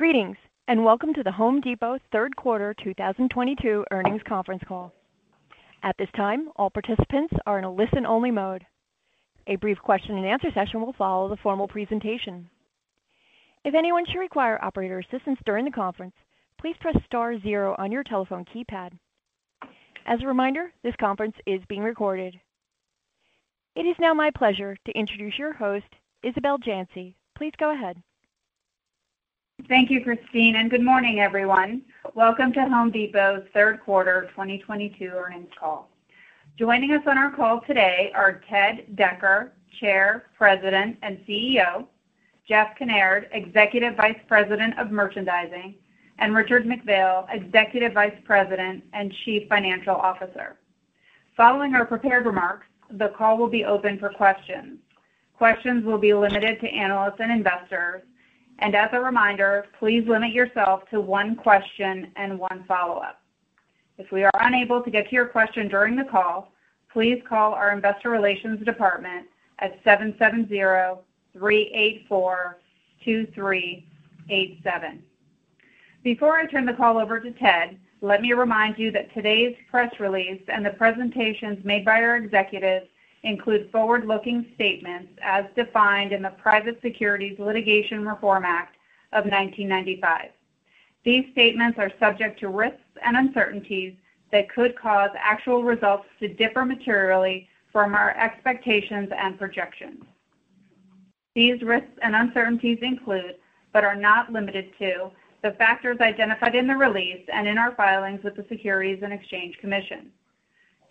Greetings, and welcome to The Home Depot third quarter 2022 earnings conference call. At this time, all participants are in a listen-only mode. A brief question-and-answer session will follow the formal presentation. If anyone should require operator assistance during the conference, please press star zero on your telephone keypad. As a reminder, this conference is being recorded. It is now my pleasure to introduce your host, Isabel Janci. Please go ahead. Thank you, Christine, and good morning, everyone. Welcome to Home Depot's third quarter 2022 earnings call. Joining us on our call today are Ted Decker, Chair, President, and CEO, Jeff Kinnaird, Executive Vice President of Merchandising, and Richard McPhail, Executive Vice President and Chief Financial Officer. Following our prepared remarks, the call will be open for questions. Questions will be limited to analysts and investors. And as a reminder, please limit yourself to one question and one follow-up. If we are unable to get to your question during the call, please call our investor relations department at 770-384-2387. Before I turn the call over to Ted, let me remind you that today's press release and the presentations made by our executives include forward-looking statements as defined in the Private Securities Litigation Reform Act of 1995. These statements are subject to risks and uncertainties that could cause actual results to differ materially from our expectations and projections. These risks and uncertainties include, but are not limited to, the factors identified in the release and in our filings with the Securities and Exchange Commission.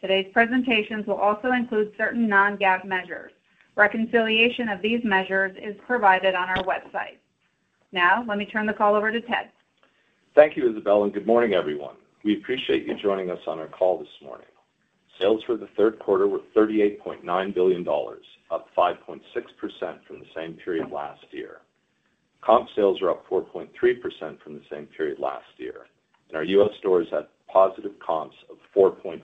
Today's presentations will also include certain non-GAAP measures. Reconciliation of these measures is provided on our website. Now, let me turn the call over to Ted. Thank you, Isabel, and good morning, everyone. We appreciate you joining us on our call this morning. Sales for the third quarter were $38.9 billion, up 5.6% from the same period last year. Comp sales are up 4.3% from the same period last year, and our U.S. stores had positive comps of 4.5%.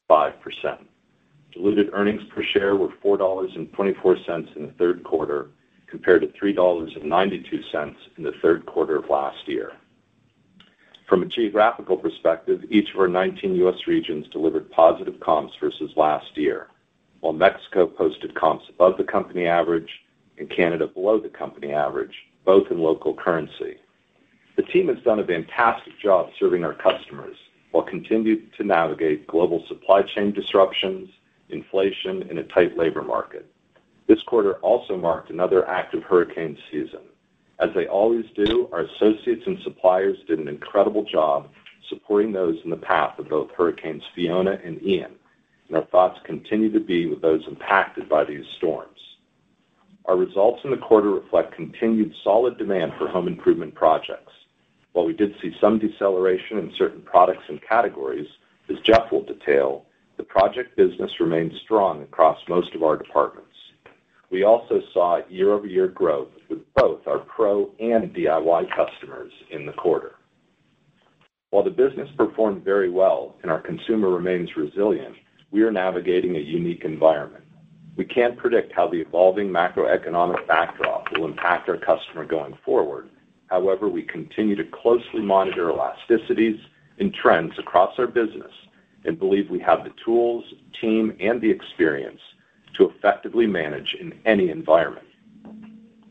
Diluted earnings per share were $4.24 in the third quarter, compared to $3.92 in the third quarter of last year. From a geographical perspective, each of our 19 U.S. regions delivered positive comps versus last year, while Mexico posted comps above the company average and Canada below the company average, both in local currency. The team has done a fantastic job serving our customers while continuing to navigate global supply chain disruptions, inflation, and a tight labor market. This quarter also marked another active hurricane season. As they always do, our associates and suppliers did an incredible job supporting those in the path of both Hurricanes Fiona and Ian, and our thoughts continue to be with those impacted by these storms. Our results in the quarter reflect continued solid demand for home improvement projects. While we did see some deceleration in certain products and categories, as Jeff will detail, the project business remained strong across most of our departments. We also saw year-over-year growth with both our pro and DIY customers in the quarter. While the business performed very well and our consumer remains resilient, we are navigating a unique environment. We can't predict how the evolving macroeconomic backdrop will impact our customer going forward. However, we continue to closely monitor elasticities and trends across our business and believe we have the tools, team, and the experience to effectively manage in any environment.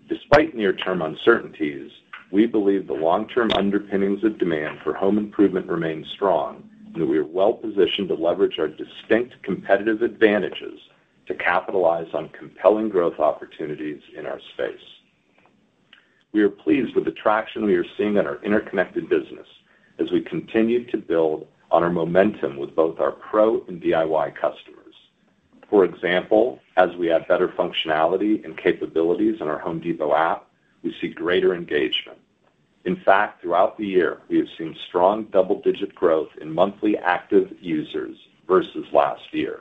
Despite near-term uncertainties, we believe the long-term underpinnings of demand for home improvement remain strong, and that we are well-positioned to leverage our distinct competitive advantages to capitalize on compelling growth opportunities in our space. We are pleased with the traction we are seeing in our interconnected business as we continue to build on our momentum with both our pro and DIY customers. For example, as we add better functionality and capabilities in our Home Depot app, we see greater engagement. In fact, throughout the year, we have seen strong double-digit growth in monthly active users versus last year.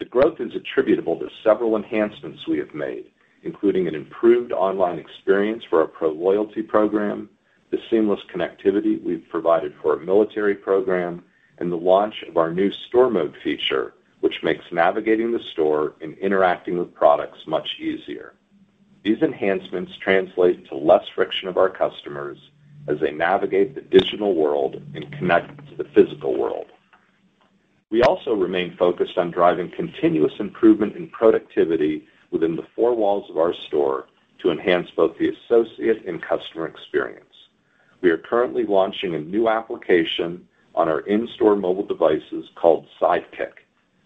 The growth is attributable to several enhancements we have made, including an improved online experience for our pro loyalty program, the seamless connectivity we've provided for our military program, and the launch of our new store mode feature, which makes navigating the store and interacting with products much easier. These enhancements translate to less friction of our customers as they navigate the digital world and connect to the physical world. We also remain focused on driving continuous improvement in productivity within the four walls of our store to enhance both the associate and customer experience. We are currently launching a new application on our in-store mobile devices called Sidekick,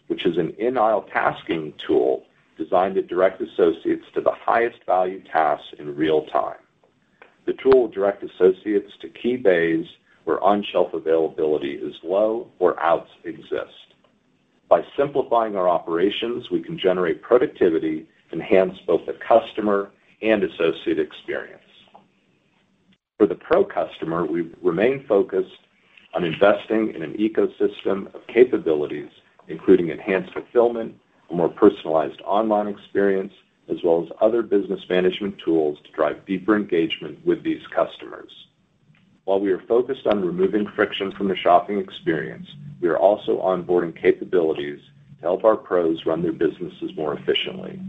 which is an in-aisle tasking tool designed to direct associates to the highest value tasks in real time. The tool will direct associates to key bays where on-shelf availability is low or outs exist. By simplifying our operations, we can generate productivity, enhance both the customer and associate experience. For the pro customer, we remain focused on investing in an ecosystem of capabilities, including enhanced fulfillment, a more personalized online experience, as well as other business management tools to drive deeper engagement with these customers. While we are focused on removing friction from the shopping experience, we are also onboarding capabilities to help our pros run their businesses more efficiently.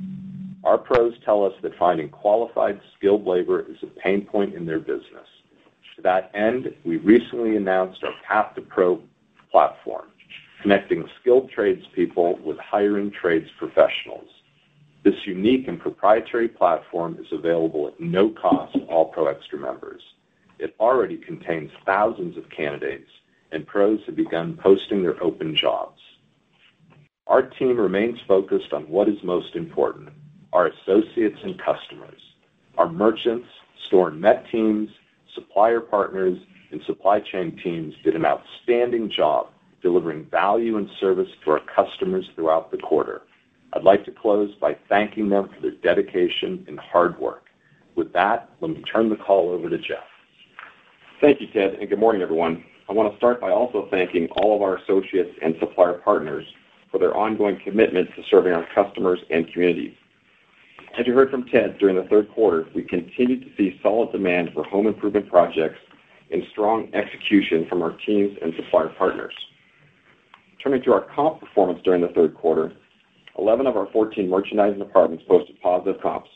Our pros tell us that finding qualified, skilled labor is a pain point in their business. To that end, we recently announced our Path to Pro platform, connecting skilled tradespeople with hiring trades professionals. This unique and proprietary platform is available at no cost to all Pro Xtra members. It already contains thousands of candidates, and pros have begun posting their open jobs. Our team remains focused on what is most important, our associates and customers. Our merchants, store and MET teams, supplier partners, and supply chain teams did an outstanding job delivering value and service to our customers throughout the quarter. I'd like to close by thanking them for their dedication and hard work. With that, let me turn the call over to Jeff. Thank you, Ted, and good morning, everyone. I want to start by also thanking all of our associates and supplier partners for their ongoing commitment to serving our customers and communities. As you heard from Ted, during the third quarter, we continued to see solid demand for home improvement projects and strong execution from our teams and supplier partners. Turning to our comp performance during the third quarter, 11 of our 14 merchandising departments posted positive comps.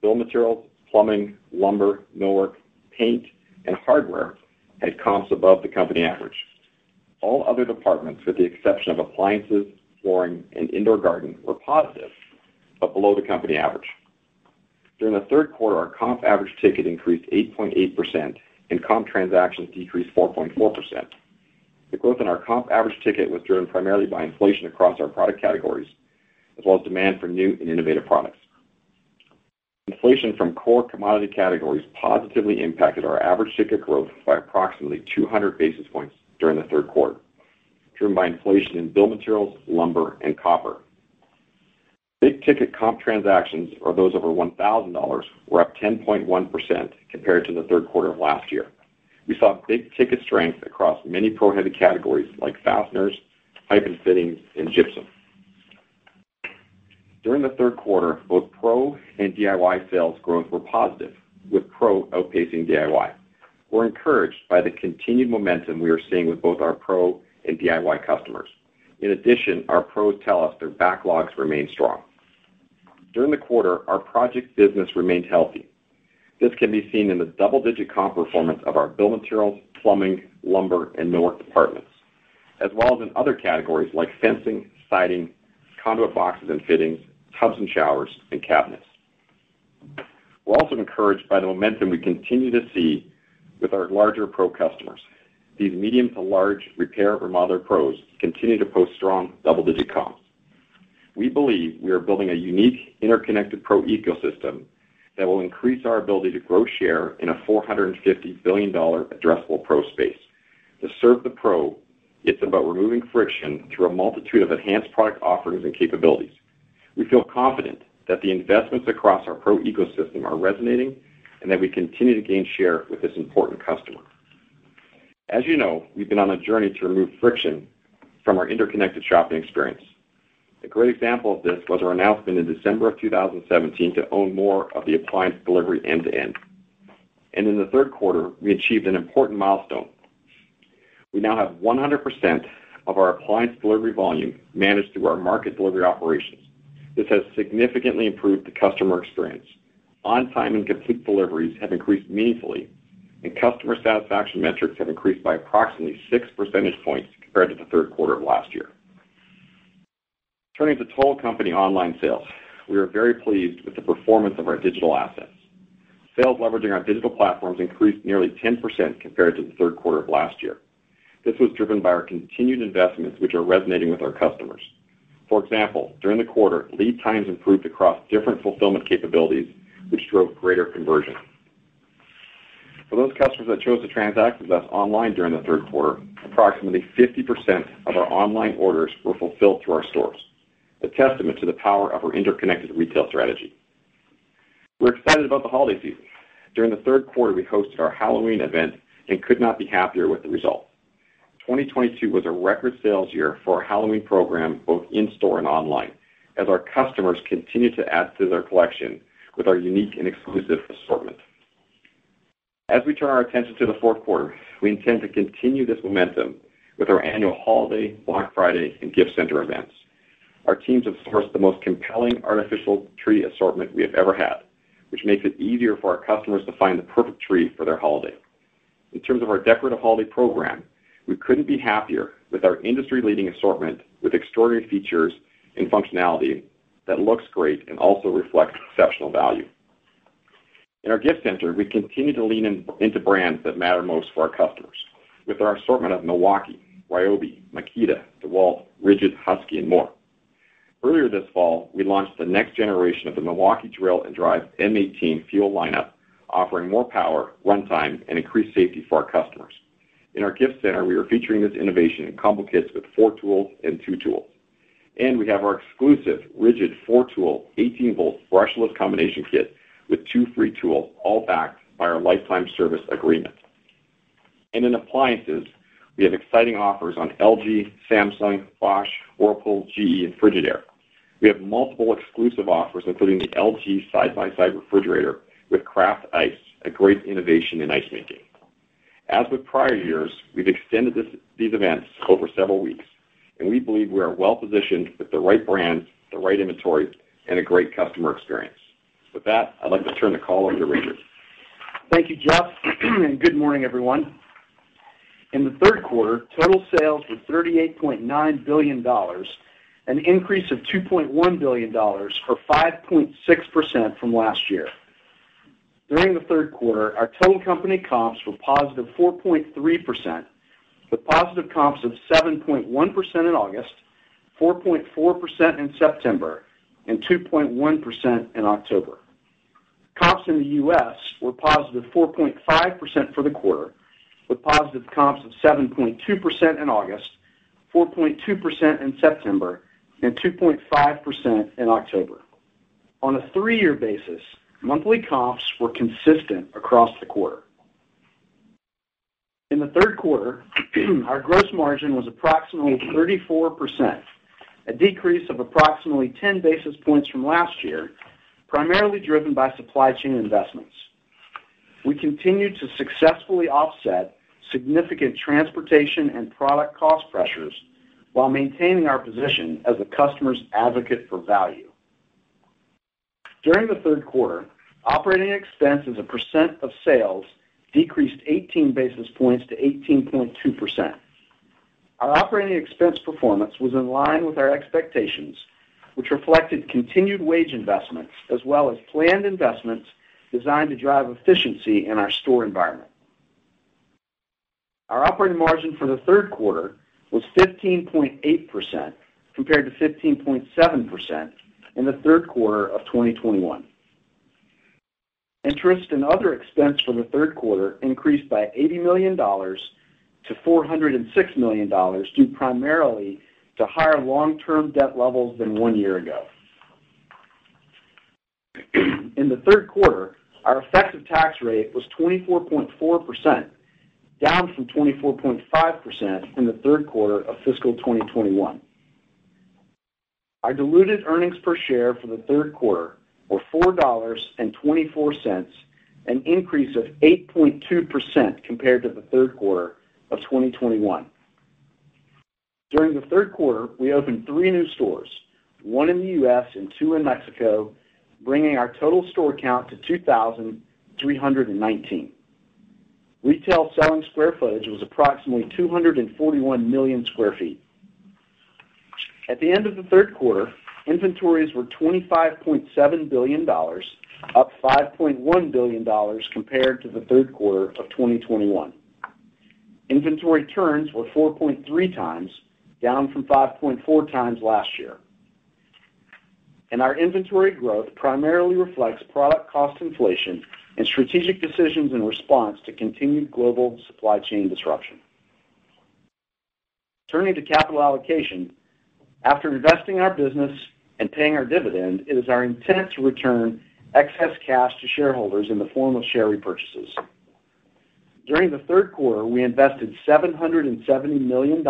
Building materials, plumbing, lumber, millwork, paint, and hardware had comps above the company average. All other departments, with the exception of appliances, flooring, and indoor garden, were positive, but below the company average. During the third quarter, our comp average ticket increased 8.8%, and comp transactions decreased 4.4%. The growth in our comp average ticket was driven primarily by inflation across our product categories, as well as demand for new and innovative products. Inflation from core commodity categories positively impacted our average ticket growth by approximately 200 basis points during the third quarter, driven by inflation in building materials, lumber, and copper. Big-ticket comp transactions, or those over $1,000, were up 10.1% compared to the third quarter of last year. We saw big-ticket strength across many pro-heavy categories like fasteners, pipe and fittings, and gypsum. During the third quarter, both pro and DIY sales growth were positive, with pro outpacing DIY. We're encouraged by the continued momentum we are seeing with both our pro and DIY customers. In addition, our pros tell us their backlogs remain strong. During the quarter, our project business remained healthy. This can be seen in the double-digit comp performance of our building materials, plumbing, lumber, and millwork departments, as well as in other categories like fencing, siding, conduit boxes and fittings, tubs and showers, and cabinets. We're also encouraged by the momentum we continue to see with our larger pro customers. These medium to large repair or remodel pros continue to post strong double-digit comps. We believe we are building a unique, interconnected pro ecosystem that will increase our ability to grow share in a $450 billion addressable pro space. To serve the pro, it's about removing friction through a multitude of enhanced product offerings and capabilities. We feel confident that the investments across our pro ecosystem are resonating and that we continue to gain share with this important customer. As you know, we've been on a journey to remove friction from our interconnected shopping experience. A great example of this was our announcement in December of 2017 to own more of the appliance delivery end-to-end. And in the third quarter, we achieved an important milestone. We now have 100% of our appliance delivery volume managed through our market delivery operations. This has significantly improved the customer experience. On-time and complete deliveries have increased meaningfully, and customer satisfaction metrics have increased by approximately 6 percentage points compared to the third quarter of last year. Turning to total company online sales, we are very pleased with the performance of our digital assets. Sales leveraging our digital platforms increased nearly 10% compared to the third quarter of last year. This was driven by our continued investments, which are resonating with our customers. For example, during the quarter, lead times improved across different fulfillment capabilities, which drove greater conversion. For those customers that chose to transact with us online during the third quarter, approximately 50% of our online orders were fulfilled through our stores, a testament to the power of our interconnected retail strategy. We're excited about the holiday season. During the third quarter, we hosted our Halloween event and could not be happier with the results. 2022 was a record sales year for our Halloween program, both in-store and online, as our customers continue to add to their collection with our unique and exclusive assortment. As we turn our attention to the fourth quarter, we intend to continue this momentum with our annual holiday, Black Friday, and gift center events. Our teams have sourced the most compelling artificial tree assortment we have ever had, which makes it easier for our customers to find the perfect tree for their holiday. In terms of our decorative holiday program, we couldn't be happier with our industry-leading assortment with extraordinary features and functionality that looks great and also reflects exceptional value. In our gift center, we continue to lean into brands that matter most for our customers with our assortment of Milwaukee, Ryobi, Makita, DeWalt, RIDGID, Husky, and more. Earlier this fall, we launched the next generation of the Milwaukee Drill & Drive M18 FUEL lineup, offering more power, runtime, and increased safety for our customers. In our gift center, we are featuring this innovation in combo kits with four tools and two tools. And we have our exclusive RIDGID four-tool, 18-volt brushless combination kit with two free tools, all backed by our lifetime service agreement. And in appliances, we have exciting offers on LG, Samsung, Bosch, Whirlpool, GE, and Frigidaire. We have multiple exclusive offers, including the LG side-by-side refrigerator with Craft Ice, a great innovation in ice making. As with prior years, we've extended these events over several weeks, and we believe we are well-positioned with the right brands, the right inventory, and a great customer experience. With that, I'd like to turn the call over to Richard. Thank you, Jeff, and good morning, everyone. In the third quarter, total sales were $38.9 billion, an increase of $2.1 billion or 5.6% from last year. During the third quarter, our total company comps were positive 4.3%, with positive comps of 7.1% in August, 4.4% in September, and 2.1% in October. Comps in the U.S. were positive 4.5% for the quarter, with positive comps of 7.2% in August, 4.2% in September, and 2.5% in October. On a three-year basis, monthly comps were consistent across the quarter. In the third quarter, our gross margin was approximately 34%, a decrease of approximately 10 basis points from last year, primarily driven by supply chain investments. We continued to successfully offset significant transportation and product cost pressures while maintaining our position as a customer's advocate for value. During the third quarter, operating expense as a percent of sales decreased 18 basis points to 18.2%. Our operating expense performance was in line with our expectations, which reflected continued wage investments as well as planned investments designed to drive efficiency in our store environment. Our operating margin for the third quarter was 15.8% compared to 15.7% in the third quarter of 2021. Interest and other expense for the third quarter increased by $80 million to $406 million, due primarily to higher long-term debt levels than one year ago. In the third quarter, our effective tax rate was 24.4%, down from 24.5% in the third quarter of fiscal 2021. Our diluted earnings per share for the third quarter were $4.24, an increase of 8.2% compared to the third quarter of 2021. During the third quarter, we opened three new stores, one in the U.S. and two in Mexico, bringing our total store count to 2,319. Retail selling square footage was approximately 241 million sq ft. At the end of the third quarter, inventories were $25.7 billion, up $5.1 billion compared to the third quarter of 2021. Inventory turns were 4.3x, down from 5.4x last year. And our inventory growth primarily reflects product cost inflation and strategic decisions in response to continued global supply chain disruption. Turning to capital allocation, after investing in our business and paying our dividend, it is our intent to return excess cash to shareholders in the form of share repurchases. During the third quarter, we invested $770 million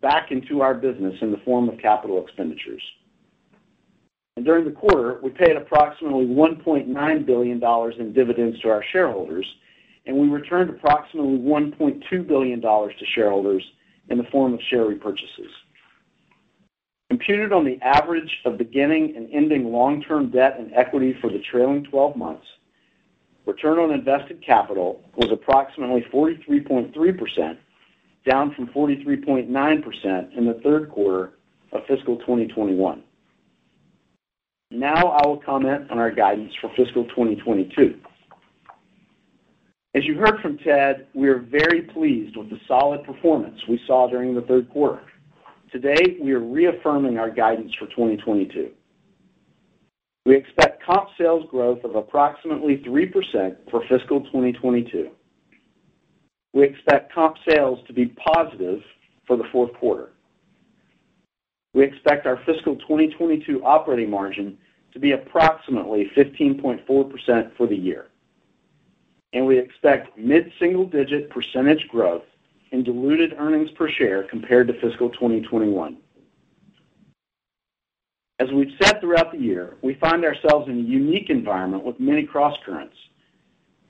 back into our business in the form of capital expenditures. And during the quarter, we paid approximately $1.9 billion in dividends to our shareholders, and we returned approximately $1.2 billion to shareholders in the form of share repurchases. Computed on the average of beginning and ending long-term debt and equity for the trailing twelve months, return on invested capital was approximately 43.3%, down from 43.9% in the third quarter of fiscal 2021. Now I will comment on our guidance for fiscal 2022. As you heard from Ted, we are very pleased with the solid performance we saw during the third quarter. Today, we are reaffirming our guidance for 2022. We expect comp sales growth of approximately 3% for fiscal 2022. We expect comp sales to be positive for the fourth quarter. We expect our fiscal 2022 operating margin to be approximately 15.4% for the year. And we expect mid-single-digit percentage growth in diluted earnings per share compared to fiscal 2021. As we've said throughout the year, we find ourselves in a unique environment with many crosscurrents.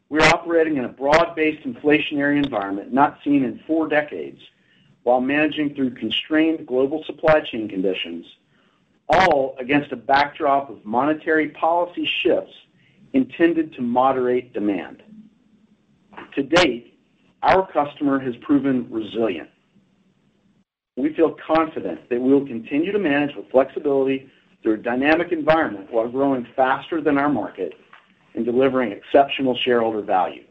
We're operating in a broad-based inflationary environment not seen in four decades while managing through constrained global supply chain conditions, all against a backdrop of monetary policy shifts intended to moderate demand. To date, our customer has proven resilient. We feel confident that we will continue to manage with flexibility through a dynamic environment while growing faster than our market and delivering exceptional shareholder value.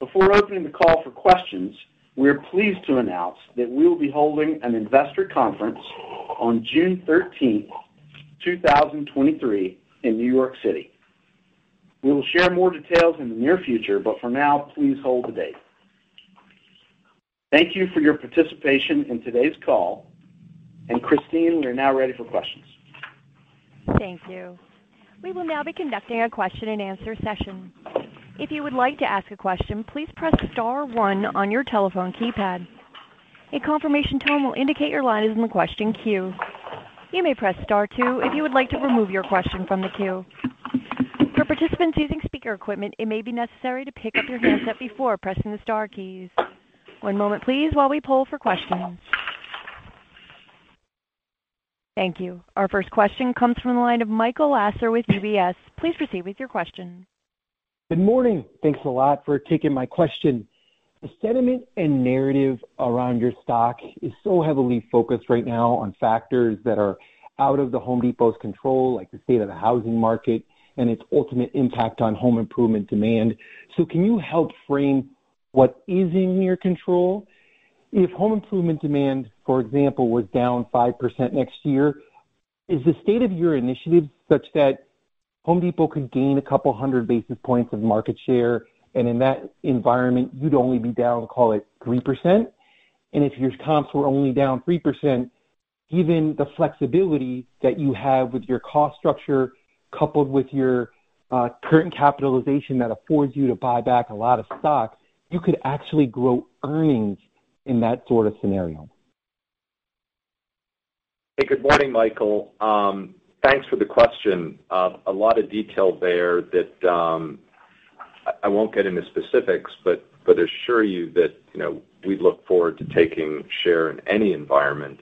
Before opening the call for questions, we are pleased to announce that we will be holding an investor conference on June 13th, 2023 in New York City. We will share more details in the near future, but for now, please hold the date. Thank you for your participation in today's call. And Christine, we are now ready for questions. Thank you. We will now be conducting a question-and-answer session. If you would like to ask a question, please press star one on your telephone keypad. A confirmation tone will indicate your line is in the question queue. You may press star two if you would like to remove your question from the queue. For participants using speaker equipment, it may be necessary to pick up your handset before pressing the star keys. One moment please while we poll for questions. Thank you. Our first question comes from the line of Michael Lasser with UBS. Please proceed with your question. Good morning. Thanks a lot for taking my question. The sentiment and narrative around your stock is so heavily focused right now on factors that are out of The Home Depot's control, like the state of the housing market and its ultimate impact on home improvement demand. So can you help frame what is in your control? If home improvement demand, for example, was down 5% next year, is the state of your initiatives such that Home Depot could gain a couple hundred basis points of market share, and in that environment, you'd only be down, call it 3%? And if your comps were only down 3%, given the flexibility that you have with your cost structure coupled with your uh, current capitalization that affords you to buy back a lot of stock, you could actually grow earnings in that sort of scenario. Hey, good morning, Michael. Thanks for the question. Um, a lot of detail there that um, I won't get into specifics, but but assure you that, you know, we look forward to taking share in any environment.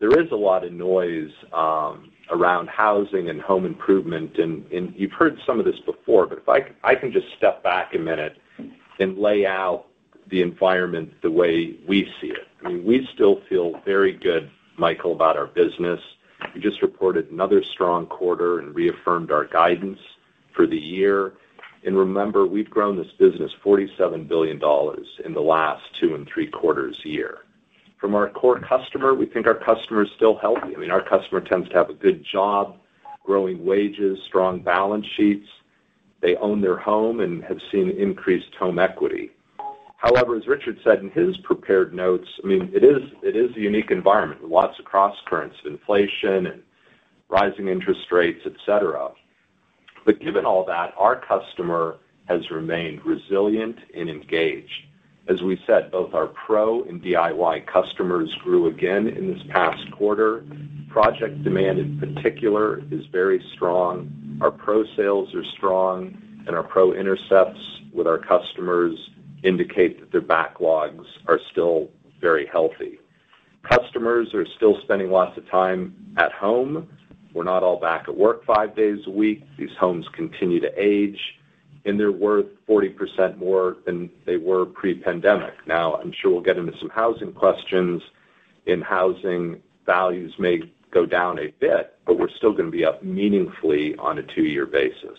there is a lot of noise um, around housing and home improvement, and you've heard some of this before, but if I can just step back a minute and lay out the environment the way we see it. I mean, we still feel very good, Michael, about our business. We just reported another strong quarter and reaffirmed our guidance for the year. And Remember, we've grown this business $47 billion in the last two and three quarters year. From our core customer, we think our customer is still healthy. I mean, our customer tends to have a good job, growing wages, strong balance sheets. They own their home and have seen increased home equity. However, as Richard said in his prepared notes, I mean, it is a unique environment with lots of crosscurrents of inflation and rising interest rates, et cetera. But given all that, our customer has remained resilient and engaged. As we said, both our pro and DIY customers grew again in this past quarter. Project demand, in particular, is very strong. Our pro sales are strong, and our pro intercepts with our customers indicate that their backlogs are still very healthy. Customers are still spending lots of time at home. We're not all back at work five days a week. These homes continue to age, and they're worth 40% more than they were pre-pandemic. Now, I'm sure we'll get into some housing questions. In housing, values may go down a bit, but we're still gonna be up meaningfully on a two-year basis.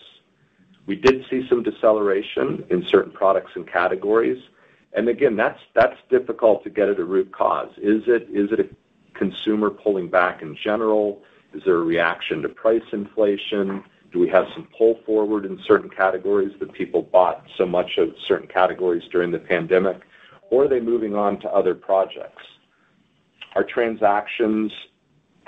We did see some deceleration in certain products and categories. And again, that's that's difficult to get at a root cause. Is it is it a consumer pulling back in general? Is there a reaction to price inflation? Do we have some pull forward in certain categories that people bought so much of certain categories during the pandemic? Or are they moving on to other projects? Our transactions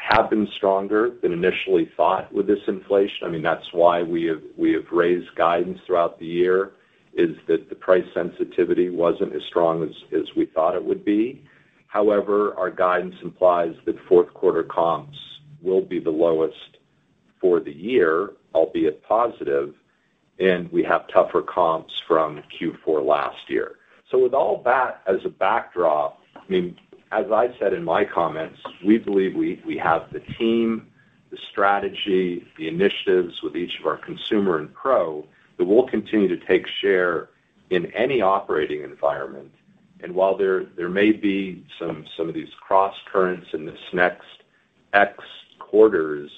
have been stronger than initially thought with this inflation. I mean, that's why we have we have raised guidance throughout the year, is that the price sensitivity wasn't as strong as as we thought it would be. However, our guidance implies that fourth quarter comps will be the lowest for the year, albeit positive, and we have tougher comps from Q4 last year. So with all that as a backdrop, I mean, as I said in my comments, we believe we have the team, the strategy, the initiatives with each of our consumer and pro that will continue to take share in any operating environment. And while there may be some some of these crosscurrents in this next X quarters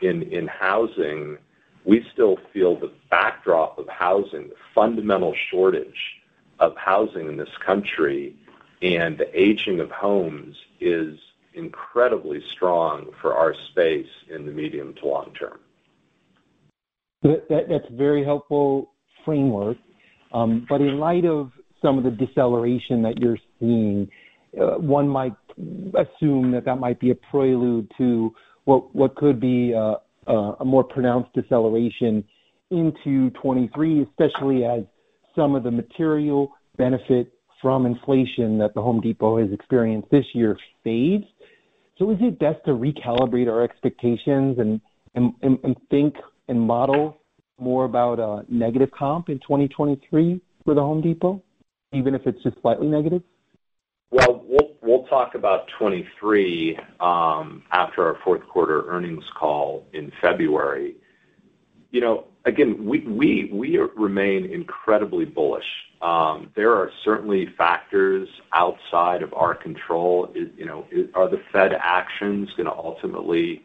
in in housing, we still feel the backdrop of housing, the fundamental shortage of housing in this country and the aging of homes is incredibly strong for our space in the medium to long term. That's very helpful framework. Um, but in light of some of the deceleration that you're seeing, uh, one might assume that that might be a prelude to what what could be uh, uh, a more pronounced deceleration into 23, especially as some of the material benefit from inflation that The Home Depot has experienced this year fades. So, is it best to recalibrate our expectations and and think and model more about a negative comp in 2023 for The Home Depot, even if it's just slightly negative? Well, we'll talk about 2023 um, after our fourth quarter earnings call in February. You know, again, we remain incredibly bullish. Um, there are certainly factors outside of our control. You know, are the Fed actions gonna ultimately,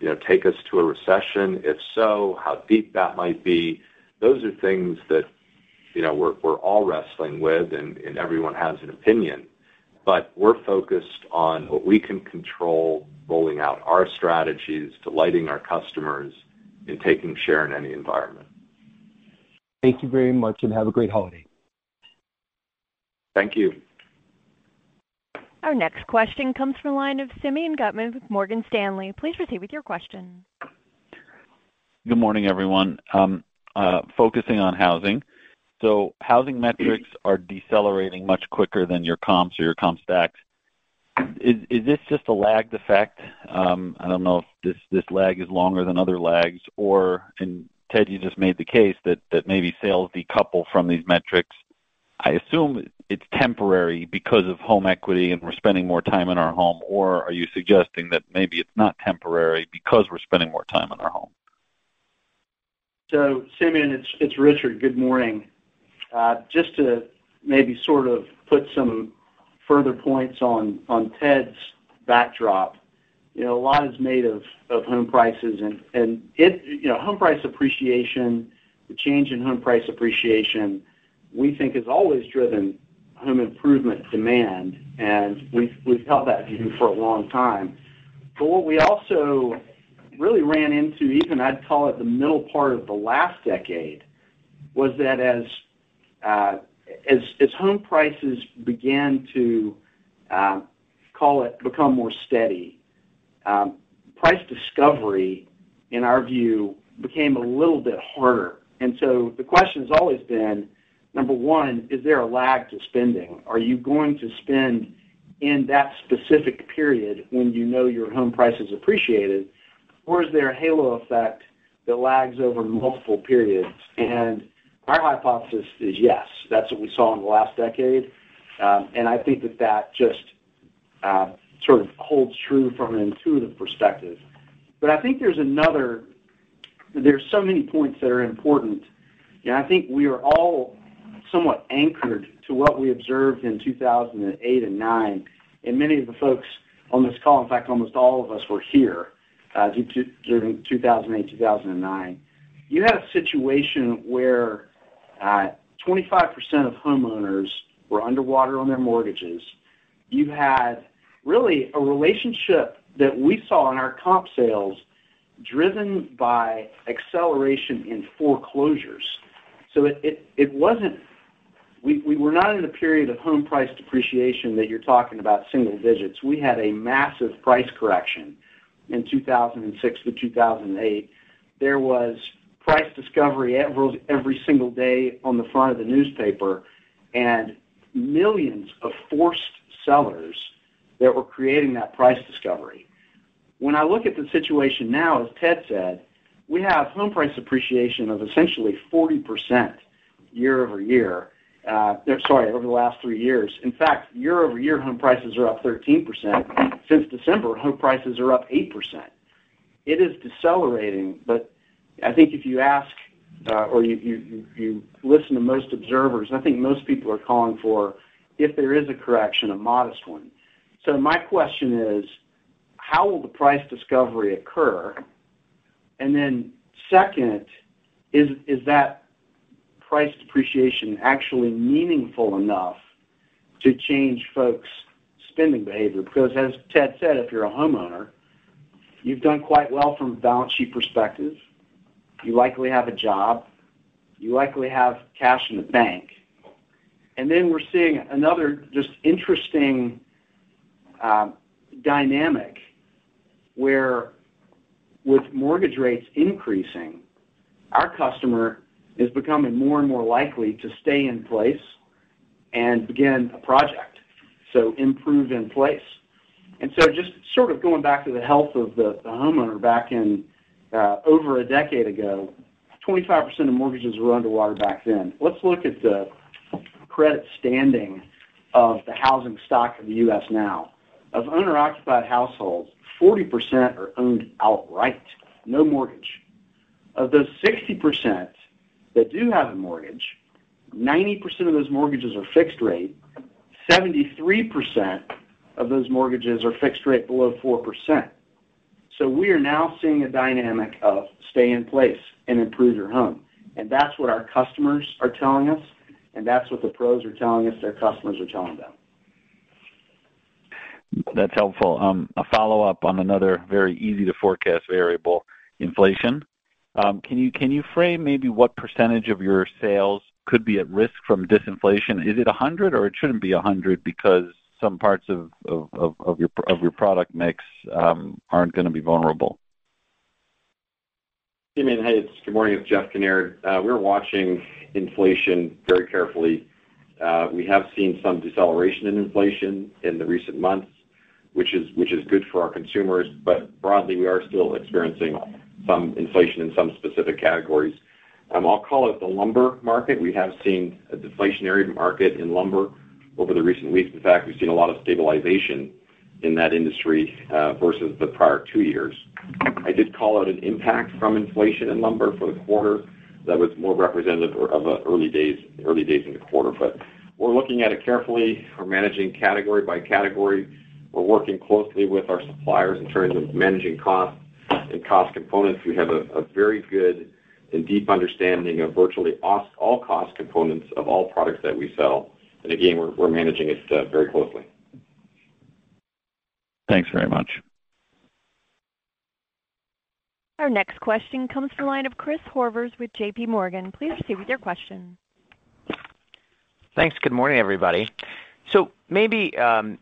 you know, take us to a recession? If so, how deep that might be. Those are things that, you know, we're all wrestling with and everyone has an opinion. But we're focused on what we can control, rolling out our strategies, delighting our customers, taking share in any environment. Thank you very much, and have a great holiday. Thank you. Our next question comes from the line of Simeon Gutman with Morgan Stanley. Please proceed with your question. Good morning, everyone. Um, uh, focusing on housing. So housing metrics are decelerating much quicker than your comps or your comp stacks. Is this just a lagged effect? Um, I don't know if this lag is longer than other lags or, and Ted, you just made the case that maybe sales decouple from these metrics. I assume it's temporary because of home equity and we're spending more time in our home, or are you suggesting that maybe it's not temporary because we're spending more time in our home? So, Simeon, it's Richard. Good morning. Uh, just to maybe sort of put some further points on Ted's backdrop, you know, a lot is made of home prices, and it, you know, home price appreciation, the change in home price appreciation, we think has always driven home improvement demand, and we've held that view for a long time. But what we also really ran into, even I'd call it the middle part of the last decade, was that as uh, home prices began to, uh, call it, become more steady, um, price discovery, in our view, became a little bit harder. And so the question has always been, number one, is there a lag to spending? Are you going to spend in that specific period when you know your home price is appreciated, or is there a halo effect that lags over multiple periods? Our hypothesis is yes. That's what we saw in the last decade, um, and I think that that just um, sort of holds true from an intuitive perspective. But I think there's another, there's so many points that are important. And I think we are all somewhat anchored to what we observed in 2008 and 2009, and many of the folks on this call, in fact, almost all of us were here uh, during 2008, 2009. You had a situation where Uh, 25% of homeowners were underwater on their mortgages. You had really a relationship that we saw in our comp sales driven by acceleration in foreclosures. So it it, it wasn't, we, we were not in a period of home price depreciation that you're talking about single digits. We had a massive price correction in 2006 to 2008. There was price discovery every single day on the front of the newspaper and millions of forced sellers that were creating that price discovery. When I look at the situation now, as Ted said, we have home price appreciation of essentially 40% year-over-year, uh, sorry, over the last three years. In fact, year-over-year, home prices are up 13%. Since December, home prices are up 8%. It is decelerating, but I think if you ask uh, or you listen to most observers, I think most people are calling for, if there is a correction, a modest one. So my question is, how will the price discovery occur? And then second, is is that price depreciation actually meaningful enough to change folks' spending behavior? Because as Ted said, if you're a homeowner, you've done quite well from a balance sheet perspective. You likely have a job. You likely have cash in the bank. And then we're seeing another just interesting uh, dynamic where, with mortgage rates increasing, our customer is becoming more and more likely to stay in place and begin a project, so improve in place. And so just sort of going back to the health of the homeowner back in Uh, over a decade ago, 25% of mortgages were underwater back then. Let's look at the credit standing of the housing stock of the U.S. now. Of owner-occupied households, 40% are owned outright, no mortgage. Of those 60% that do have a mortgage, 90% of those mortgages are fixed rate. 73% of those mortgages are fixed rate below 4%. So we are now seeing a dynamic of stay in place and improve your home. And that's what our customers are telling us, and that's what the pros are telling us their customers are telling them. That's helpful. Um, a follow-up on another very easy-to-forecast variable, inflation. Um, can you can you frame maybe what percentage of your sales could be at risk from disinflation? Is it 100, or it shouldn't be 100 because some parts of your pr of your product mix um, aren't going to be vulnerable? Simeon, hey, good morning. It's Jeff Kinnaird. Uh, we're watching inflation very carefully. Uh, we have seen some deceleration in inflation in the recent months, which is which is good for our consumers, but broadly, we are still experiencing some inflation in some specific categories. Um, I'll call it the lumber market. We have seen a deflationary market in lumber over the recent weeks. In fact, we've seen a lot of stabilization in that industry uh, versus the prior two years. I did call out an impact from inflation in lumber for the quarter that was more representative of uh, early days early days in the quarter. But we're looking at it carefully. We're managing category by category. We're working closely with our suppliers in terms of managing costs and cost components. We have a very good and deep understanding of virtually all cost components of all products that we sell. And again, we're managing it uh, very closely. Thanks very much. Our next question comes from the line of Chris Horvers with JPMorgan. Please proceed with your question. Thanks. Good morning, everybody. So maybe um,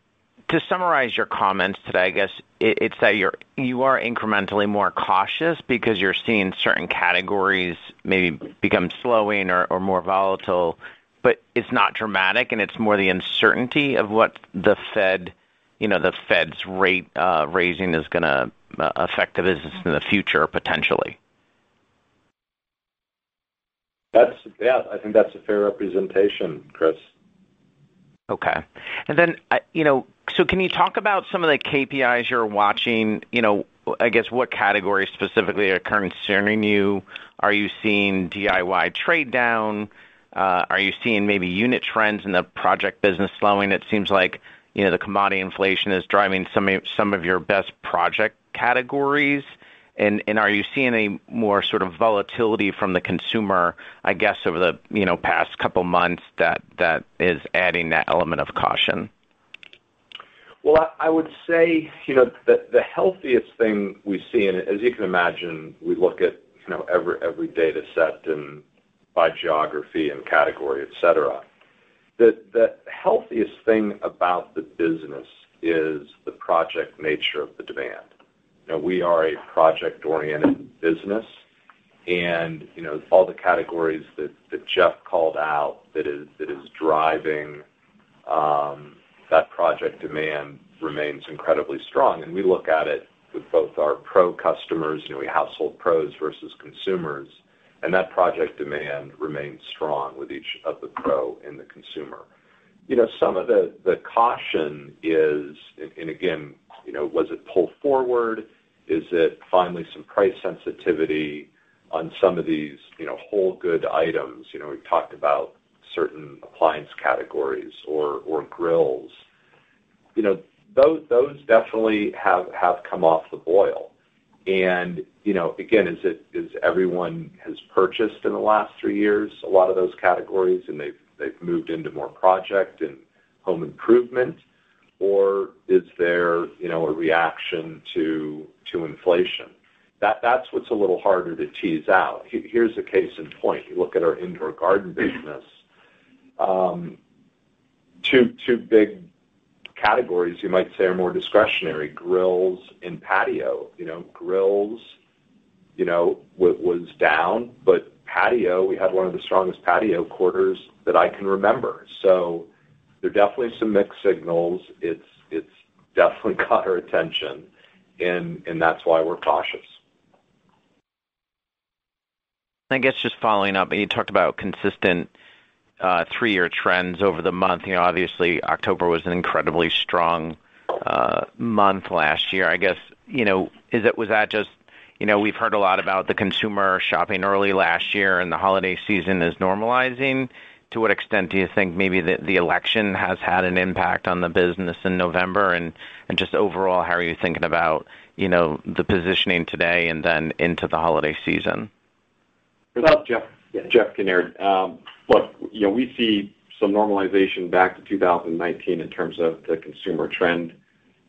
to summarize your comments today, I guess it's that you are incrementally more cautious because you're seeing certain categories maybe become slowing or more volatile, but it's not dramatic, and it's more the uncertainty of what the Fed, you know, the Fed's rate uh, raising is gonna affect the business in the future, potentially. That's yeah, I think that's a fair representation, Chris. Okay. And then I, you know, so can you talk about some of the KPIs you're watching? You know, I guess, what categories specifically are concerning you? Are you seeing DIY trade down? Uh, are you seeing maybe unit trends in the project business slowing? It seems like, you know, the commodity inflation is driving some of your best project categories. And and are you seeing any more sort of volatility from the consumer, I guess, over the, you know, past couple months that that is adding that element of caution? Well, I would say, you know, the healthiest thing we see, and as you can imagine, we look at, you know, every data set and by geography and category, et cetera. The healthiest thing about the business is the project nature of the demand. Know, we are a project-oriented business, and, you know, all the categories that Jeff called out that is driving um, that project demand remains incredibly strong. And we look at it with both our pro customers, you know, we household pros versus consumers, and that project demand remains strong with each of the pro and the consumer. You know, some of the caution is, and again, you know, was it pull forward? Is it finally some price sensitivity on some of these, you know, whole good items? You know, we've talked about certain appliance categories or or grills. You know, those those definitely have have come off the boil. And you know, again, as everyone has purchased in the last three years, a lot of those categories, and they've they've moved into more project and home improvement, or is there, you know, a reaction to to inflation? That that's what's a little harder to tease out. Here's a case in point. You look at our indoor garden business, um, two two big categories you might say are more discretionary, grills and patio. You know, grills, you know, was down, but patio, we had one of the strongest patio quarters that I can remember. So there are definitely some mixed signals. It's definitely caught our attention, and that's why we're cautious. I guess just following up, you talked about consistent Uh, three-year trends over the month. You know, obviously, October was an incredibly strong uh, month last year. I guess, you know, is it was that just, you know, we've heard a lot about the consumer shopping early last year and the holiday season is normalizing. To what extent do you think maybe the election has had an impact on the business in November? And and just overall, how are you thinking about, you know, the positioning today and then into the holiday season? Well, Jeff Kinnaird. Um, Look, you know, we see some normalization back to 2019 in terms of the consumer trend.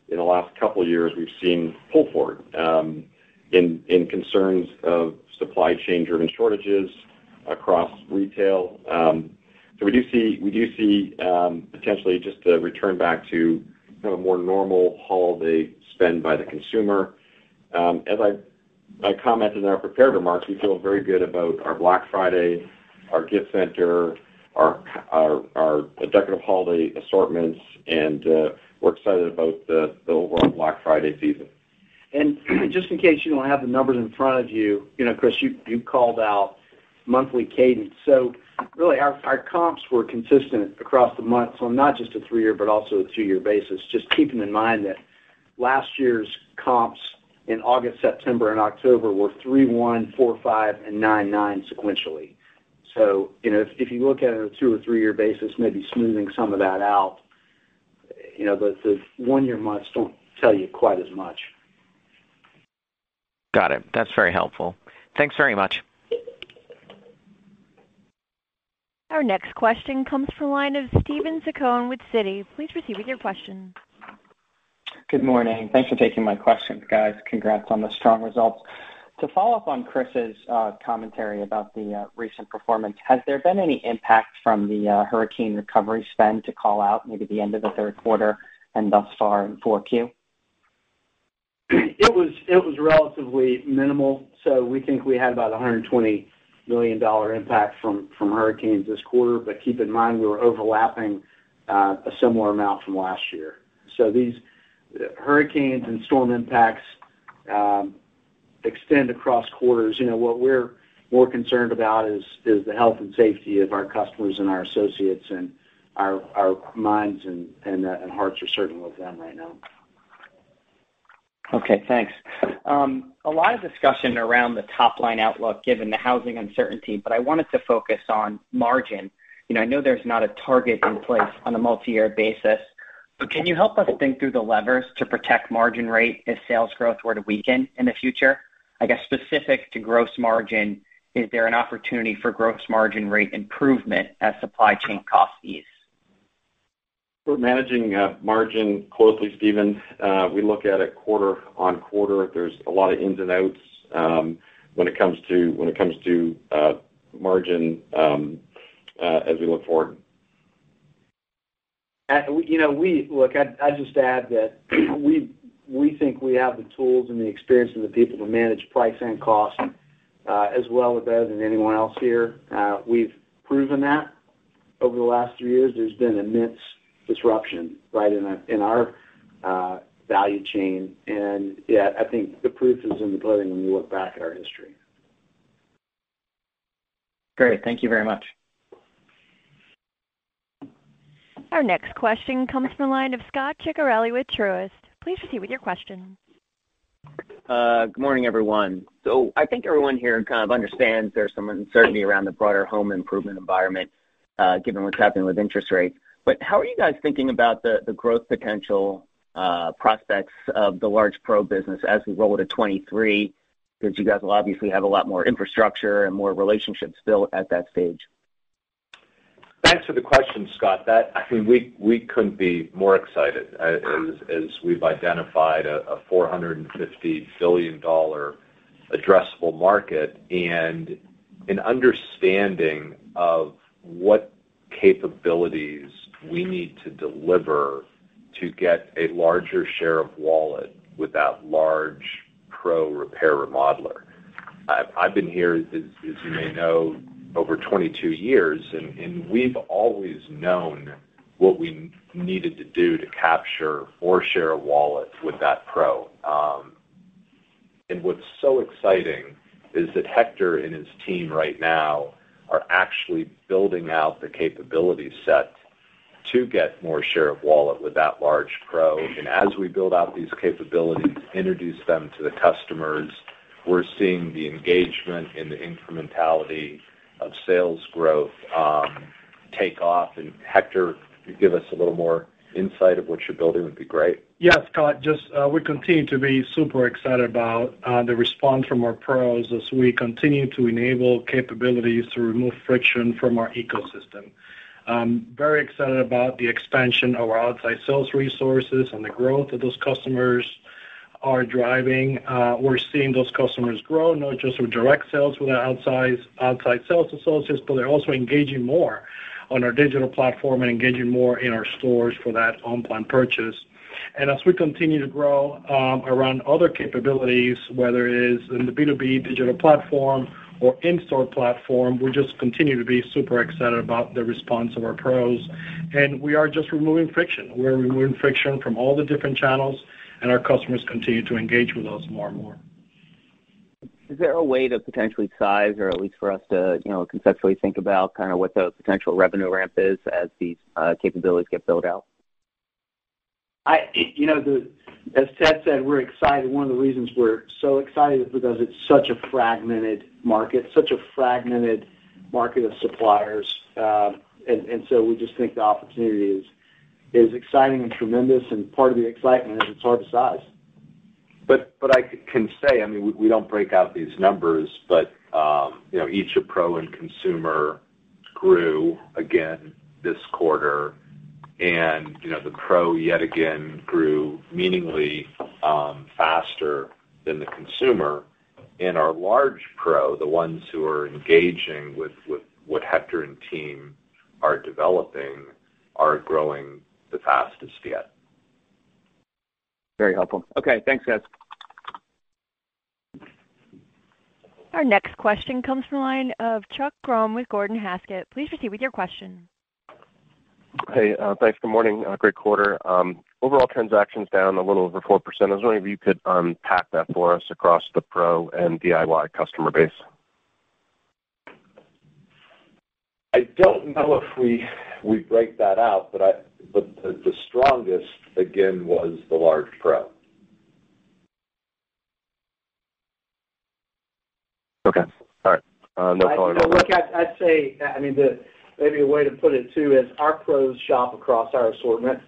In the last couple of years, we've seen pull forward in concerns of supply chain-driven shortages across retail. Um so we do see we do see um potentially just a return back to kind of a more normal holiday spend by the consumer. As I commented in our prepared remarks, we feel very good about our Black Friday, our gift center, our our our decorative holiday assortments, and uh, we're excited about the the overall Black Friday season. And just in case you don't have the numbers in front of you you know, Chris, you you called out monthly cadence. So really, our comps were consistent across the months on not just a three-year, but also a two-year basis. Just keeping in mind that last year's comps in August, September, and October were 3.1%, 4.5%, and 9.9% sequentially. So, you know, if if you look at it on a two or three-year basis, maybe smoothing some of that out, you know, but the one-year months don't tell you quite as much. Got it. That's very helpful. Thanks very much. Our next question comes from the line of Steven Zaccone with Citi. Please proceed with your question. Good morning. Thanks for taking my questions, guys. Congrats on the strong results. To follow up on Chris's uh, commentary about the uh, recent performance, has there been any impact from the uh, hurricane recovery spend to call out maybe the end of the third quarter and thus far in 4Q? It was it was relatively minimal. So we think we had about $120 million impact from hurricanes this quarter. But keep in mind, we were overlapping a similar amount from last year. So these hurricanes and storm impacts um, extend across quarters. You know, what we're more concerned about is the health and safety of our customers and our associates, and our minds uh, and hearts are certainly with them right now. Okay, thanks. Um, a lot of discussion around the top-line outlook given the housing uncertainty, but I wanted to focus on margin. You know, I know there's not a target in place on a multi-year basis, but can you help us think through the levers to protect margin rate if sales growth were to weaken in the future? I guess specific to gross margin, is there an opportunity for gross margin rate improvement as supply chain costs ease? We're managing uh, margin closely, Steven. Uh, we look at it quarter-on-quarter. There's a lot of ins and outs um, when it comes to when it comes to uh margin um, uh, as we look forward. You know, we look, I'd just add that we think we have the tools and the experience and the people to manage price and cost uh, as well or better than anyone else here. Uh, we've proven that over the last three years. There's been immense disruption right, in our uh, value chain. And yeah, I think the proof is in the pudding when you look back at our history. Great. Thank you very much. Our next question comes from the line of Scot Ciccarelli with Truist. Please proceed with your question. Uh, good morning, everyone. So I think everyone here kind of understands there's some uncertainty around the broader home improvement environment uh, given what's happening with interest rates. But how are you guys thinking about the growth potential uh, prospects of the large pro business as we roll to 2023? Because you guys will obviously have a lot more infrastructure and more relationships built at that stage. Thanks for the question, Scot. We we couldn't be more excited uh, as as we've identified a $450 billion addressable market and an understanding of what capabilities we need to deliver to get a larger share of wallet with that large pro repair remodeler. I've been here, as you may know, over 22 years, and we've always known what we needed to do to capture more share of wallet with that pro. Um and what's so exciting is that Hector and his team right now are actually building out the capability set to get more share of wallet with that large pro. And as we build out these capabilities, introduce them to the customers, we're seeing the engagement and the incrementality of sales growth um, take off. And Hector, if you give us a little more insight of what you're building would be great. Yes, Scot. Uh, we continue to be super excited about uh, the response from our pros as we continue to enable capabilities to remove friction from our ecosystem. Um, very excited about the expansion of our outside sales resources and the growth of those customers are driving. Uh, we're seeing those customers grow, not just with direct sales with our outside sales associates, but they're also engaging more on our digital platform and engaging more in our stores for that on-plan purchase. And as we continue to grow um, around other capabilities, whether it is in the B2B digital platform or in-store platform, we just continue to be super excited about the response of our pros. And we are just removing friction. We're removing friction from all the different channels, and our customers continue to engage with us more and more. is there a way to potentially size or at least for us to, you know, conceptually think about kind of what the potential revenue ramp is as these capabilities get built out? I you know, as Ted said, we're excited. One of the reasons we're so excited is because it's such a fragmented market such a fragmented market of suppliers. Um and so we just think the opportunity is exciting and tremendous, and part of the excitement is it's hard to size. But, but I can say, I mean, we don't break out these numbers, but um, you know, each of Pro and Consumer grew again this quarter. And you know, the Pro yet again grew meaningfully um, faster than the Consumer. And our large Pro, the ones who are engaging with, with what Hector and team are developing, are growing the fastest yet. Very helpful. Okay, thanks, guys. Our next question comes from the line of Chuck Grom with Gordon Haskett. Please proceed with your question. Hey, uh, thanks. Good morning. Uh, great quarter. Um, overall transactions down a little over 4%. I was wondering if you could unpack that for us across the Pro and DIY customer base. I don't know if we we break that out, but the strongest again was the large Pro. Okay. All right. Uh, no follow-up. Look, I'd say, I mean, maybe a way to put it too is our Pros shop across our assortment,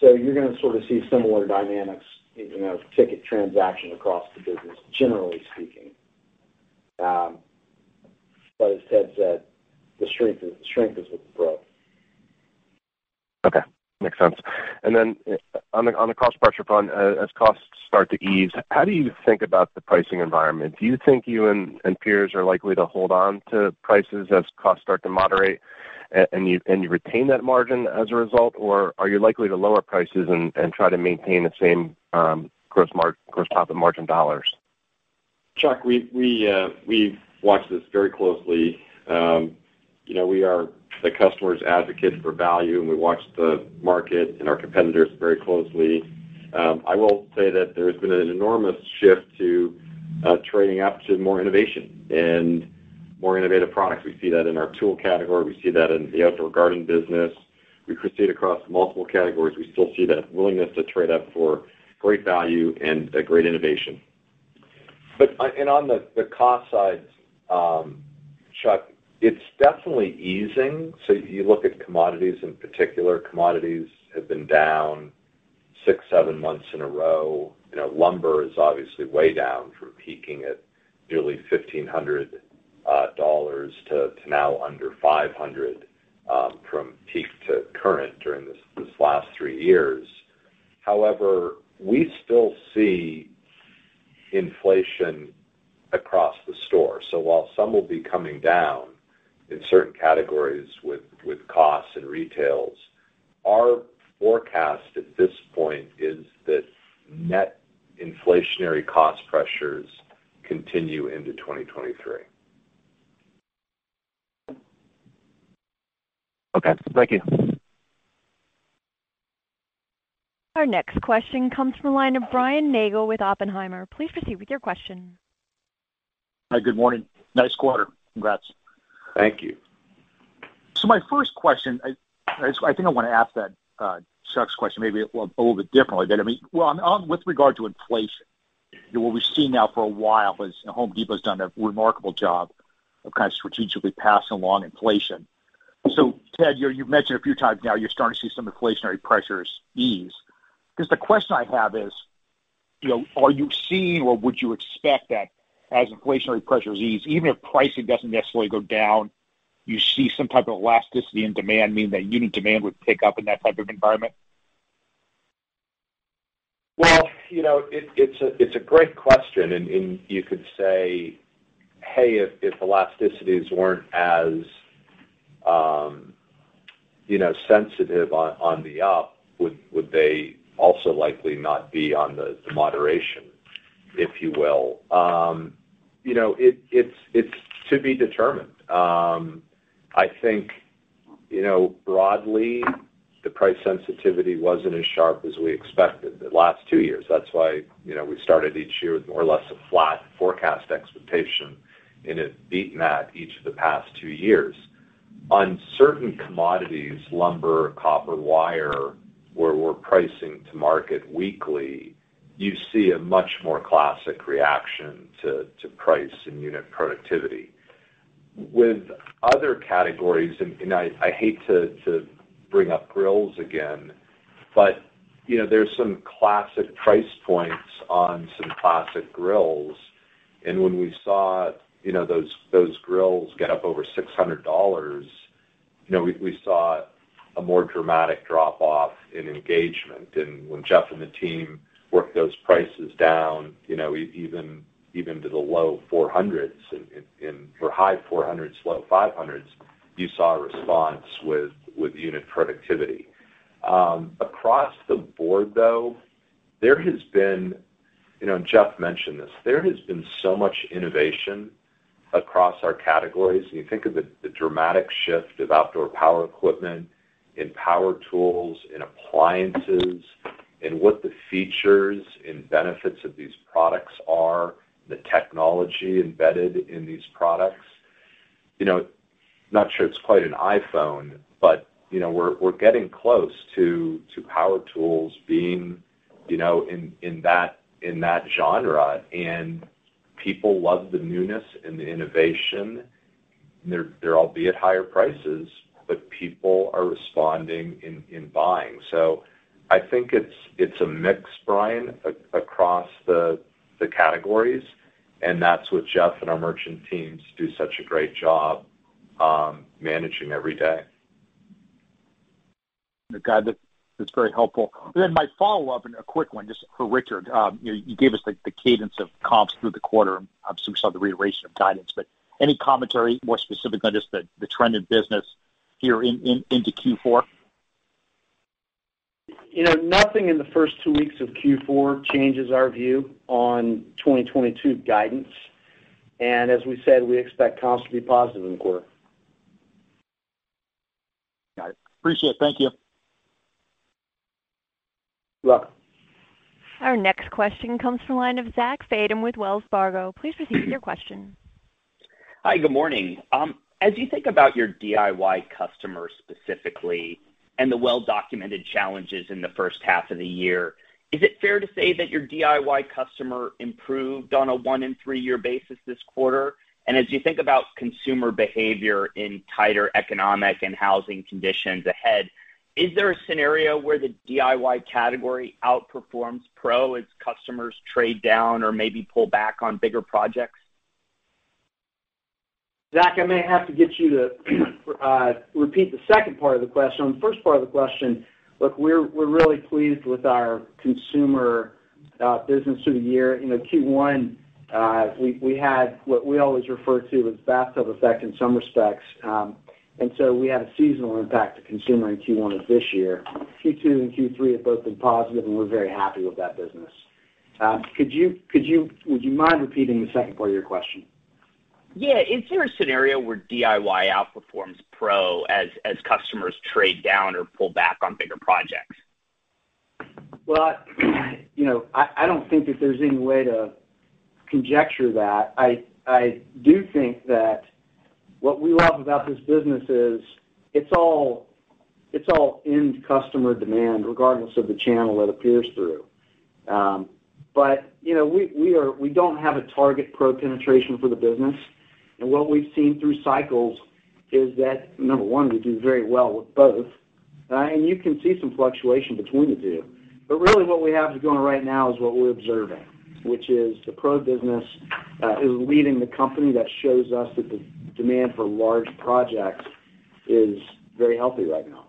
so you're gonna sort of see similar dynamics, you know, ticket transaction across the business, generally speaking. Um, but as Ted said, the strength is with the Pro. Okay. Makes sense. And then uh, on the on the cost pressure front, uh, as costs start to ease, how do you think about the pricing environment? Do you think you and and peers are likely to hold on to prices as costs start to moderate and and you and you retain that margin as a result? Or are you likely to lower prices and and try to maintain the same um, gross mar- gross profit margin dollars? Chuck, we uh, watch this very closely. Um, You know, we are the customer's advocate for value, and we watch the market and our competitors very closely. Um, I will say that there's been an enormous shift to uh, trading up to more innovation and more innovative products. We see that in our tool category. We see that in the outdoor garden business. We see it across multiple categories. We still see that willingness to trade up for great value and great innovation. But and on the the cost side, um, Chuck, it's definitely easing. So you look at commodities in particular. Commodities have been down six, seven months in a row. You know, lumber is obviously way down from peaking at nearly $1,500 uh, to now under $500 um, from peak to current during this last three years. However, we still see inflation across the store. So while some will be coming down in certain categories with with costs and retails, our forecast at this point is that net inflationary cost pressures continue into 2023. Okay. Thank you. Our next question comes from the line of Brian Nagel with Oppenheimer. Please proceed with your question. Hi. Good morning. Nice quarter. Congrats. Thank you. So my first question, I think I wanna ask that uh, Chuck's question maybe a little bit differently. But I mean, well, with regard to inflation, what we've seen now for a while is Home Depot's done a remarkable job of kind of strategically passing along inflation. So, Ted, you've mentioned a few times now you're starting to see some inflationary pressures ease. Because the question I have is, you know, are you seeing or would you expect that as inflationary pressures ease, even if pricing doesn't necessarily go down, you see some type of elasticity in demand, meaning that unit demand would pick up in that type of environment? Well, you know, it's a it's a great question, and you could say, hey, if elasticities weren't as, um, you know, sensitive on the up, would they also likely not be on the moderation, if you will? Um, You know, it's it's to be determined. Um, I think, you know, broadly, the price sensitivity wasn't as sharp as we expected the last two years. That's why, you know, we started each year with more or less a flat forecast expectation, and it's beaten that each of the past two years. On certain commodities, lumber, copper wire, where we're pricing to market weekly, you see a much more classic reaction to price and unit productivity. With other categories, and I hate to bring up grills again, but you know, there's some classic price points on some classic grills. And when we saw, you know, those those grills get up over $600, you know, we saw a more dramatic drop-off in engagement. And when Jeff and the team worked those prices down, you know, even even to the low $400s or high $400s, low $500s, you saw a response with with unit productivity. Um, across the board, though, there has been, you know, and Jeff mentioned this, there has been so much innovation across our categories. You think of the dramatic shift of outdoor power equipment in power tools, in appliances, and what the features and benefits of these products are, the technology embedded in these products. You know, not sure it's quite an iPhone, but, you know, we're getting close to to power tools being, you know, in that in that genre. And people love the newness and the innovation. They're albeit higher prices, but people are responding in in buying. I think it's it's a mix, Brian, across the the categories, and that's what Jeff and our merchant teams do such a great job um, managing every day. Got it. That's very helpful. Then, my follow-up, and a quick one just for Richard. Um, you gave us the cadence of comps through the quarter. Obviously, we saw the reiteration of guidance, but any commentary more specific on just the trend in business here into Q4? You know, nothing in the first two weeks of Q4 changes our view on 2022 guidance. And as we said, we expect comps to be positive in the quarter. Got it. Appreciate it. Thank you. You're welcome. Our next question comes from the line of Zach Fadem with Wells Fargo. Please proceed with your question. Hi, good morning. Um, as you think about your DIY customers specifically and the well-documented challenges in the first half of the year, is it fair to say that your DIY customer improved on a one and three-year basis this quarter? And as you think about consumer behavior in tighter economic and housing conditions ahead, is there a scenario where the DIY category outperforms pro as customers trade down or maybe pull back on bigger projects? Zach, I may have to get you to repeat the second part of the question. On the first part of the question, look, we're really pleased with our consumer business through the year. You know, Q1, we we had what we always refer to as bathtub effect in some respects. Um and so we had a seasonal impact to consumer in Q1 of this year. Q2 and Q3 have both been positive, and we're very happy with that business. Um could you could you would you mind repeating the second part of your question? Yeah. Is there a scenario where DIY outperforms pro as as customers trade down or pull back on bigger projects? Well, you know, I don't think that there's any way to conjecture that. I I do think that what we love about this business is it's all it's all end customer demand, regardless of the channel it appears through. Um but you know, we are we don't have a target pro penetration for the business. And what we've seen through cycles is that, number one, we do very well with both. Uh, and you can see some fluctuation between the two. But Really what we have going right now is what we're observing, which is the pro business uh, is leading the company. That shows us that the demand for large projects is very healthy right now.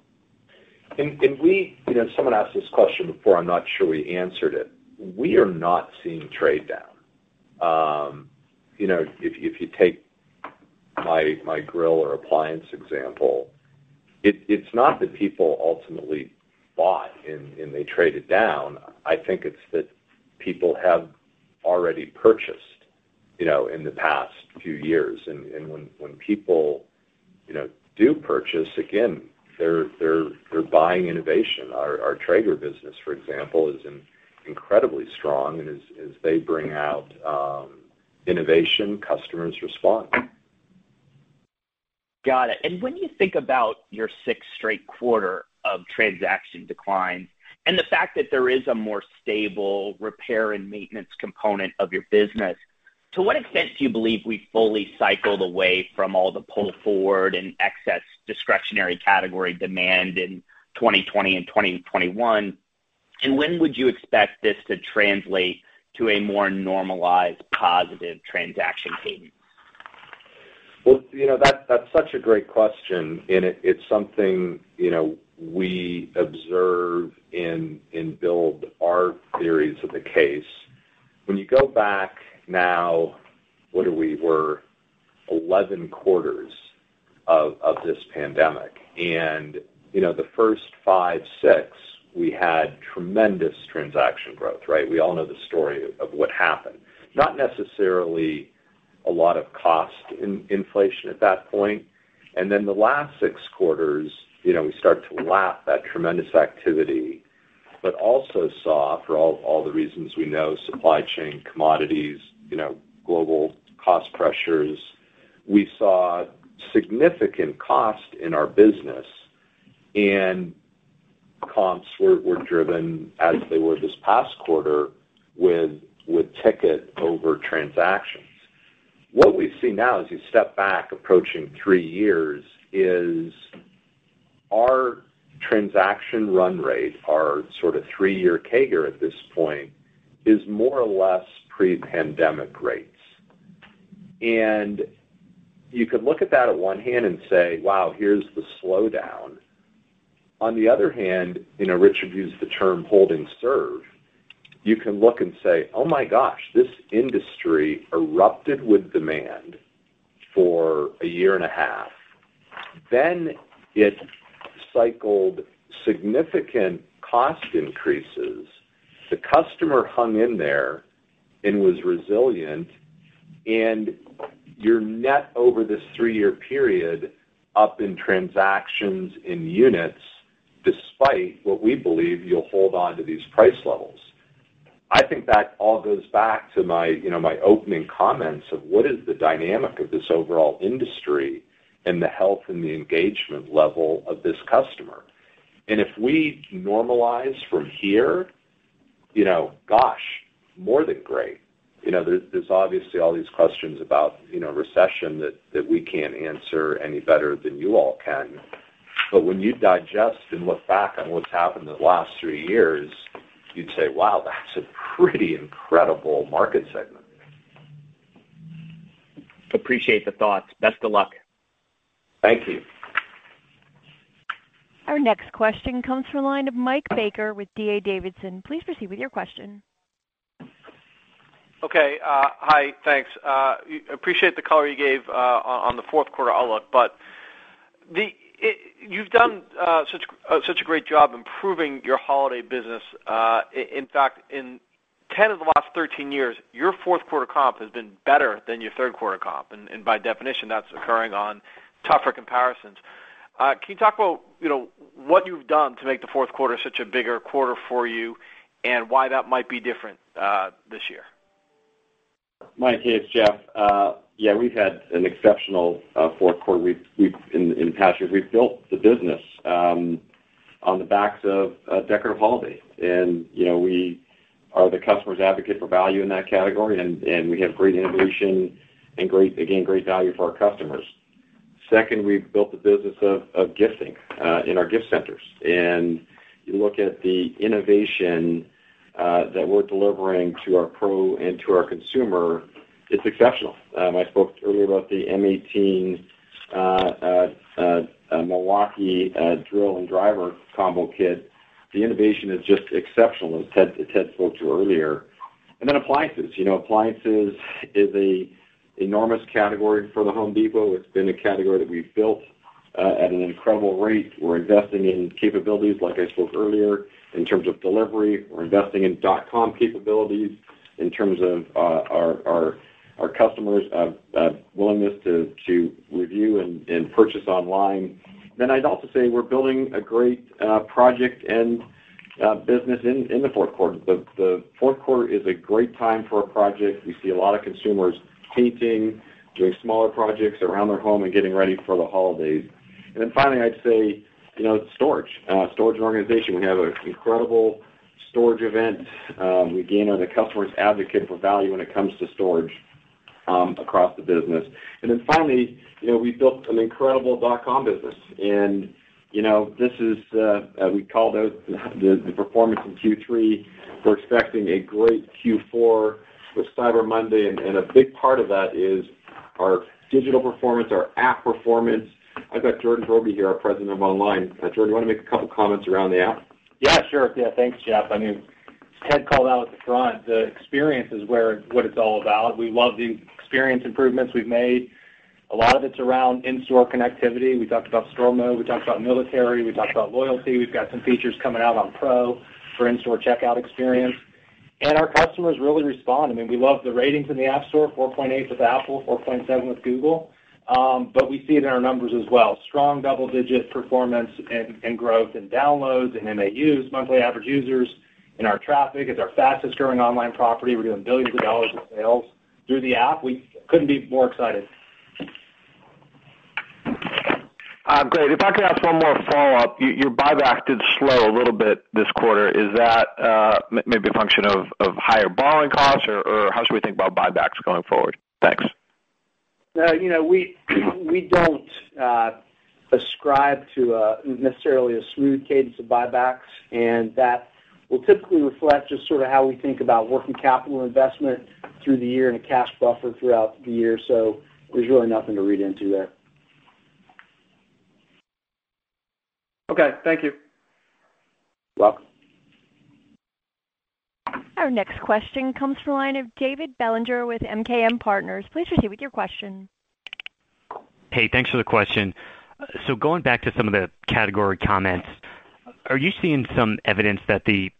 And and we you know, someone asked this question before, I'm not sure we answered it. We are not seeing trade down. Um, you know, if you take my my grill or appliance example, it's not that people ultimately bought and they traded down. I think it's that people have already purchased, you know, in the past few years. And, and when when people, you know, do purchase, again, they're they're, they're buying innovation. Our our Traeger business, for example, is incredibly strong, and as they bring out um, innovation, customers respond. Got it. And when you think about your sixth straight quarter of transaction declines and the fact that there is a more stable repair and maintenance component of your business, to what extent do you believe we fully cycled away from all the pull forward and excess discretionary category demand in 2020 and 2021? And When would you expect this to translate to a more normalized positive transaction cadence? Well, you know, that, that's such a great question, and it's something, you know, we observe and build our theories of the case. When you go back now, what are we? We're 11 quarters of this pandemic. And, you know, the first five, six, we had tremendous transaction growth, right? We all know the story of what happened. Not necessarily a lot of cost inflation at that point. And then the last six quarters, you know, we start to lap that tremendous activity, but also saw, for all all the reasons we know, supply chain, commodities, you know, global cost pressures. We saw significant cost in our business, and comps were driven as they were this past quarter with with ticket over transactions. What we see now as you step back approaching three years is our transaction run rate, our sort of three-year CAGR at this point, is more or less pre-pandemic rates. And you could look at that on one hand and say, "Wow, here's the slowdown." On the other hand, you know, Richard used the term holding serve. You can look and say, "Oh my gosh, this industry erupted with demand for a year and a half." Then it cycled significant cost increases. The customer hung in there and was resilient, and your net over this three-year period up in transactions in units, despite what we believe you'll hold on to these price levels. I think that all goes back to my, you know, my opening comments of what is the dynamic of this overall industry and the health and the engagement level of this customer. And if we normalize from here, you know, gosh, more than great. You know, there's obviously all these questions about, you know, recession that we can't answer any better than you all can. But when you digest and look back on what's happened in the last three years, you'd say, "Wow, that's a pretty incredible market segment. Appreciate the thoughts. Best of luck. Thank you. Our next question comes from the line of Mike Baker with D.A. Davidson. Please proceed with your question. Okay. Uh, hi. Thanks. Uh, appreciate the color you gave uh, on the fourth quarter outlook. You've done uh, uh, such a great job improving your holiday business. Uh, in fact, in 10 of the last 13 years, your fourth quarter comp has been better than your third quarter comp. And by definition, that's occurring on tougher comparisons. Can you talk about, you know, what you've done to make the fourth quarter such a bigger quarter for you and why that might be different this year? Mike, it's Jeff. Yeah, we've had an exceptional fourth quarter. We've in past years, we've built the business um on the backs of decorative holiday. And you know, we are the customer's advocate for value in that category, and, and we have great innovation and great, again, great value for our customers. Second, we've built the business of of gifting uh in our gift centers. And you look at the innovation uh that we're delivering to our pro and to our consumer, it's exceptional. Um, I spoke earlier about the M18 uh, uh, uh, Milwaukee drill and driver combo kit. The innovation is just exceptional, as Ted spoke to earlier. And then appliances. You know, appliances is an enormous category for The Home Depot. It's been a category that we've built at an incredible rate. We're investing in capabilities, like I spoke earlier, in terms of delivery. We're investing in dot-com capabilities in terms of our customers' willingness to review and purchase online. Then I'd also say we're building a great uh, project and uh, business in the fourth quarter. The fourth quarter is a great time for a project. We see a lot of consumers painting, doing smaller projects around their home and getting ready for the holidays. And then finally, I'd say, you know, storage. Uh, storage organization. We have an incredible storage event. Um, we again are the customer's advocate for value when it comes to storage across the business. And then finally, you know, we've built an incredible dot-com business. And you know, this is uh, uh, we called out the performance in Q3. We're expecting a great Q4 with Cyber Monday, and a big part of that is our digital performance, our app performance. I've got Jordan Broggi here, our President of Online. Uh, Jordan, you wanna make a couple comments around the app? Yeah, sure. Thanks, Jeff. I mean, Ted called out at the front, the experience is where what it's all about. We love the experience improvements we've made. A lot of it's around in-store connectivity. We talked about Store Mode, we talked about military, we talked about loyalty. We've got some features coming out on Pro for in-store checkout experience. And our customers really respond. I mean, we love the ratings in the App Store, 4.8 with Apple, 4.7 with Google. Um, but we see it in our numbers as well. Strong double-digit performance and growth in downloads and MAUs, monthly average users, in our traffic. It's our fastest growing online property. We're doing billions of dollars in sales through the app. We couldn't be more excited. Uh, great. If I could ask one more follow-up. Your buyback did slow a little bit this quarter. Is that uh, maybe a function of higher borrowing costs, or how should we think about buybacks going forward? Thanks. Uh, you know, we we don't ascribe to necessarily a smooth cadence of buybacks, and that will typically reflect just sort of how we think about working capital investment through the year and a cash buffer throughout the year. So there's really nothing to read into there. Okay. Thank you. Welcome. Our next question comes from the line of David Bellinger with MKM Partners. Please proceed with your question. Hey, thanks for the question. So going back to some of the category comments, are you seeing some evidence that the,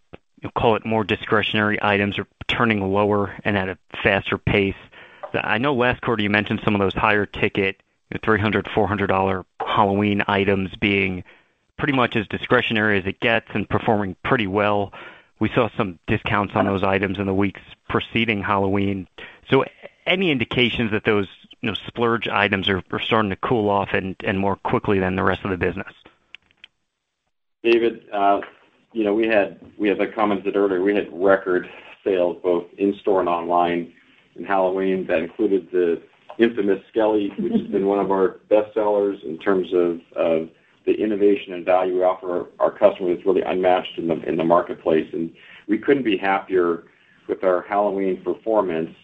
call it more discretionary items are turning lower and at a faster pace? I know last quarter you mentioned some of those higher ticket, $300, $400 Halloween items being pretty much as discretionary as it gets and performing pretty well. We saw some discounts on those items in the weeks preceding Halloween. So any indications that those, splurge items are starting to cool off and more quickly than the rest of the business? David, uh, you know, we had, as I commented earlier, we had record sales both in-store and online in Halloween. That included the infamous Skelly, which has been one of our best sellers in terms of of the innovation and value we offer our customers. It's really unmatched in the in the marketplace, and we couldn't be happier with our Halloween performance.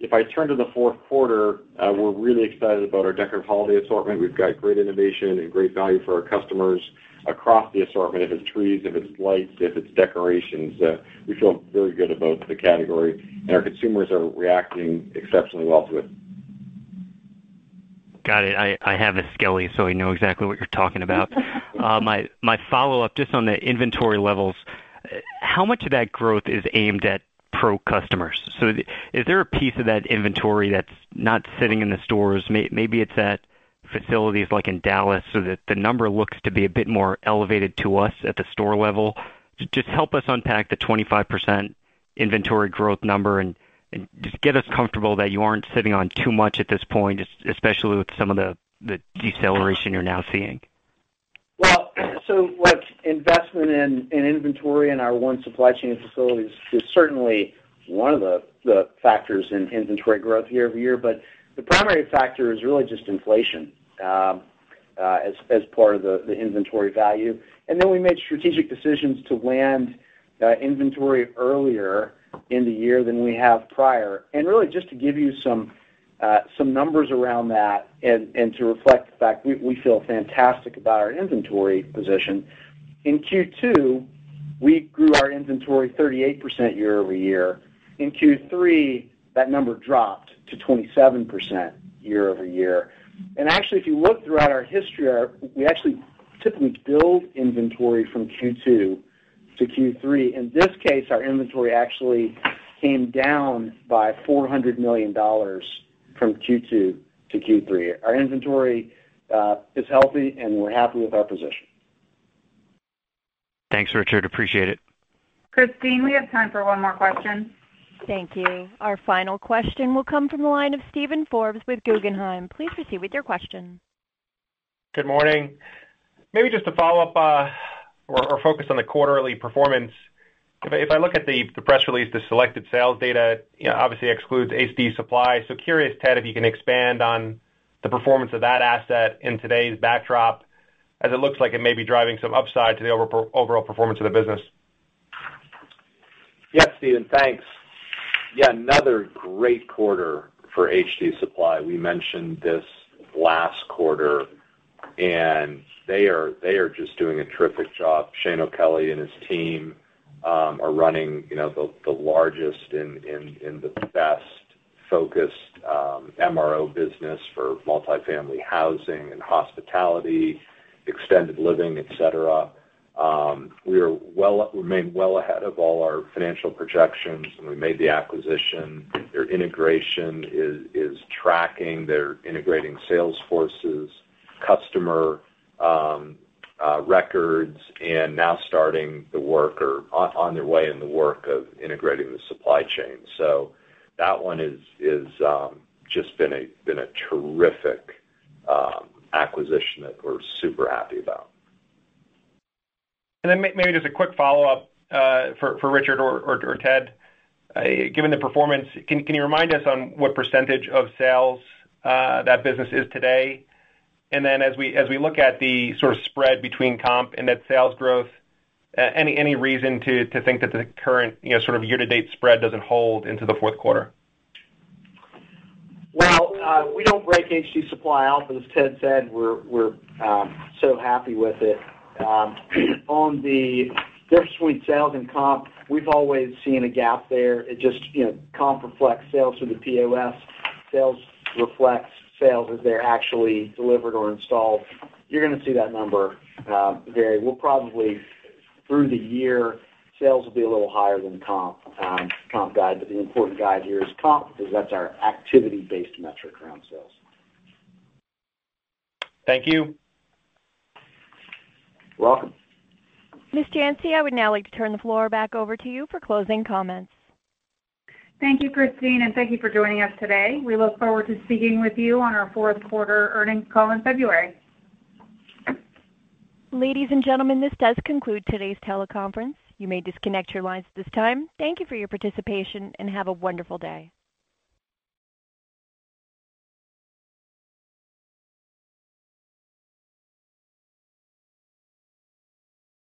If I turn to the fourth quarter, uh, we're really excited about our decorative holiday assortment. We've got great innovation and great value for our customers across the assortment, if it's trees, if it's lights, if it's decorations. Uh, we feel very good about the category, and our consumers are reacting exceptionally well to it. Got it. I have a Skelly, so I know exactly what you're talking about. Uh, my my follow-up, just on the inventory levels, how much of that growth is aimed at Pro customers? So is there a piece of that inventory that's not sitting in the stores, maybe it's at facilities like in Dallas, so that the number looks to be a bit more elevated to us at the store level? Just help us unpack the 25% inventory growth number and just get us comfortable that you aren't sitting on too much at this point, especially with some of the deceleration you're now seeing. Well, look, investment in inventory in our One Supply Chain facilities is certainly one of the factors in inventory growth year-over-year. The primary factor is really just inflation um, uh, as as part of the inventory value. And then we made strategic decisions to land uh, inventory earlier in the year than we have prior. And really just to give you some uh some numbers around that and to reflect the fact we we feel fantastic about our inventory position. In Q2, we grew our inventory 38% year-over-year. In Q3, that number dropped to 27% year-over-year. And actually, if you look throughout our history, we actually typically build inventory from Q2 to Q3. In this case, our inventory actually came down by $400 million from Q2 to Q3. Our inventory uh, is healthy, and we're happy with our position. Thanks, Richard. Appreciate it. Christine, we have time for one more question. Thank you. Our final question will come from the line of Steven Forbes with Guggenheim. Please proceed with your question. Good morning. Maybe just to follow up uh, or focus on the quarterly performance. If I look at the press release, the selected sales data, you know, obviously excludes HD Supply. So curious, Ted, if you can expand on the performance of that asset in today's backdrop, as it looks like it may be driving some upside to the overall performance of the business. Yes, Steven, thanks. Yeah, another great quarter for HD Supply. We mentioned this last quarter, and they are they are just doing a terrific job. Shane O'Kelly and his team um, are running, you know, the largest and in in the best focused um, MRO business for multifamily housing and hospitality, extended living, et cetera. We are well, remain well ahead of all our financial projections when we made the acquisition. Their integration is is tracking. They're integrating sales forces, customer uhm, uh, records, and now starting the work or on their way in the work of integrating the supply chain. So that one is is um just been a been a terrific acquisition that we're super happy about. Then maybe just a quick follow-up uh, for Richard or or Ted. Uh, given the performance, can can you remind us on what percentage of sales uh, that business is today? And then as we as we look at the sort of spread between comp and net sales growth, any any reason to think that the current, you know, sort of year-to-date spread doesn't hold into the fourth quarter? Well, we don't break HD Supply out, but as Ted said, we're we're uh so happy with it. Um, on the difference between sales and comp, we've always seen a gap there. It just, you know, comp reflects sales through the POS. Sales reflects sales as they're actually delivered or installed. You're gonna see that number uh, vary. We'll probably, through the year, sales will be a little higher than comp um, comp guide. But the important guide here is comp because that's our activity-based metric around sales. Thank you. You're welcome. Ms. Janci, I would now like to turn the floor back over to you for closing comments. Thank you, Christine, and thank you for joining us today. We look forward to speaking with you on our fourth quarter earnings call in February. Ladies and gentlemen, this does conclude today's teleconference. You may disconnect your lines at this time. Thank you for your participation, and have a wonderful day.